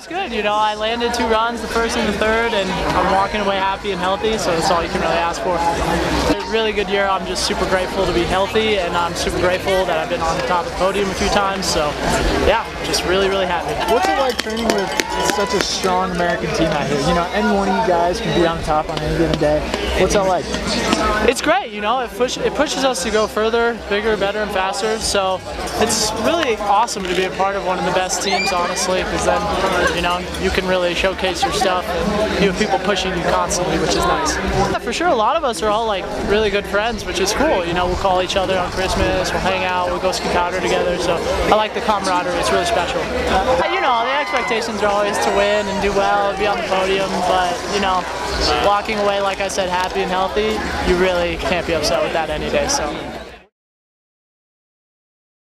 was good. You know, I landed two runs, the first and the third, and I'm walking away happy and healthy, so that's all you can really ask for. A really good year. I'm just super grateful to be healthy, and I'm super grateful that I've been on the top of the podium a few times. So, yeah, just really, really happy. What's it like training with such a strong American team out here? You know, any one of you guys can be on top on any given day. What's that like? It's great, you know, it, push, it pushes us to go further, bigger, better, and faster. So it's really awesome to be a part of one of the best teams, honestly, because then, you know, you can really showcase your stuff and you have people pushing you constantly, which is nice. Yeah, for sure, a lot of us are all like really good friends, which is cool. You know, we'll call each other on Christmas, we'll hang out, we'll go ski powder together. So I like the camaraderie, it's really special. Uh, you know, the expectations are always to win and do well, be on the podium, but, you know, walking away, like I said, happy and healthy, you really can't be upset with that any day. So.